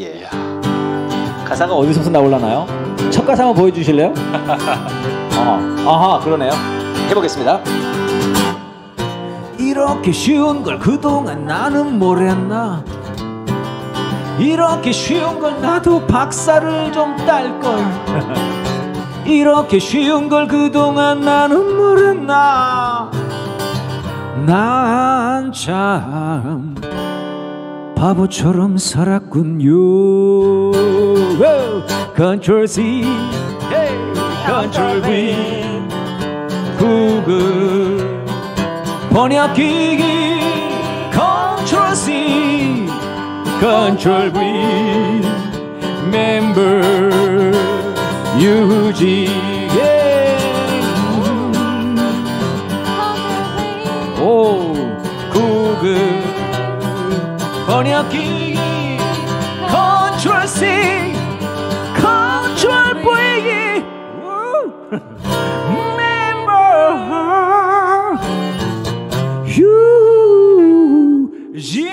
예. 가사가 어디서부터 나올라나요? 첫 가사 한번 보여주실래요? 어, 아하 그러네요. 해보겠습니다. 이렇게 쉬운 걸 그동안 나는 몰랐나 이렇게 쉬운 걸 나도 박사를 좀 딸걸 이렇게 쉬운 걸 그동안 나는 몰랐나 난 참 바보처럼 살았군요. 컨트롤 C. 컨트롤 V. 구글. 번역기기. 컨트롤 C. 컨트롤 V 멤버 유지 오 구글 번역기기 컨트롤 C 컨트롤 V 멤버 유지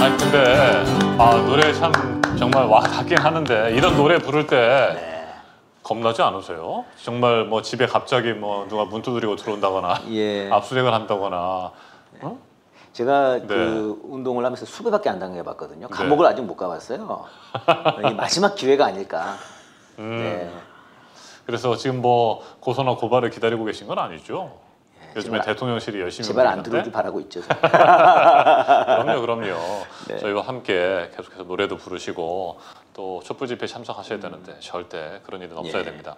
아니 근데 아 노래 참 정말 와 닿긴 하는데 이런 노래 부를 때 겁나지 않으세요? 정말 뭐 집에 갑자기 뭐 누가 문 두드리고 들어온다거나 예. 압수색을 한다거나 어? 제가 네. 그 운동을 하면서 수배밖에 안 당해봤거든요. 감옥을 아직 못 가봤어요. 마지막 기회가 아닐까. 음, 네. 그래서 지금 뭐 고소나 고발을 기다리고 계신 건 아니죠? 요즘에 제발- 대통령실이 열심히 제발 안? 들어오길 바라고 있죠. 그럼요, 그럼요. 네. 저희와 함께 계속해서 노래도 부르시고 또 촛불 집회 참석하셔야 되는데 절대 그런 일은 없어야 예. 됩니다.